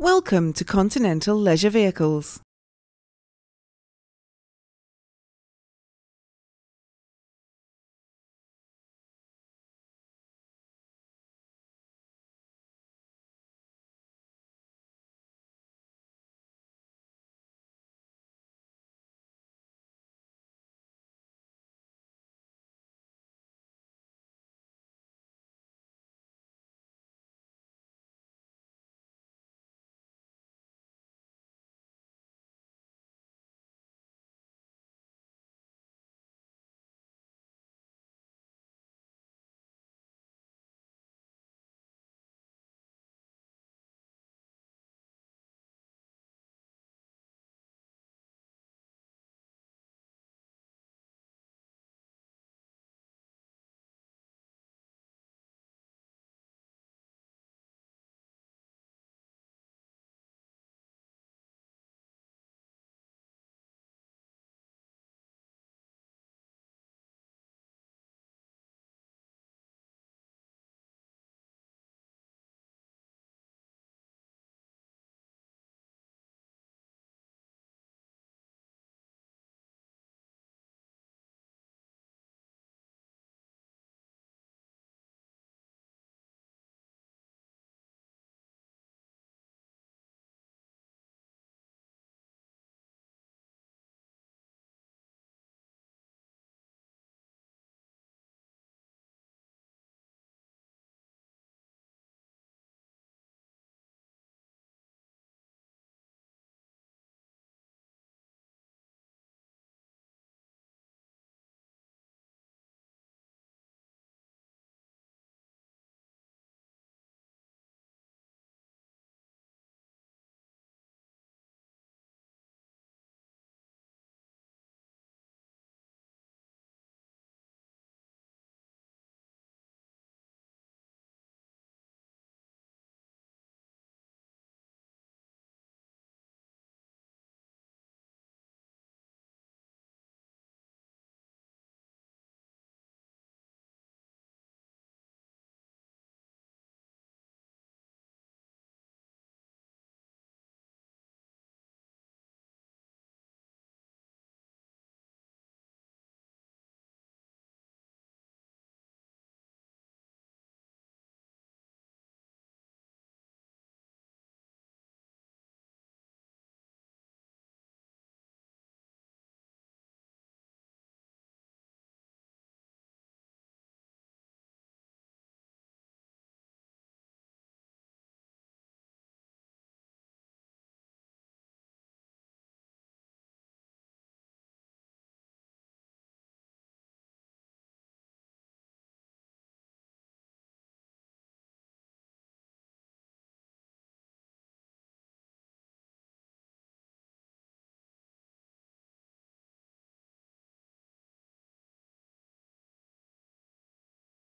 Welcome to Continental Leisure Vehicles.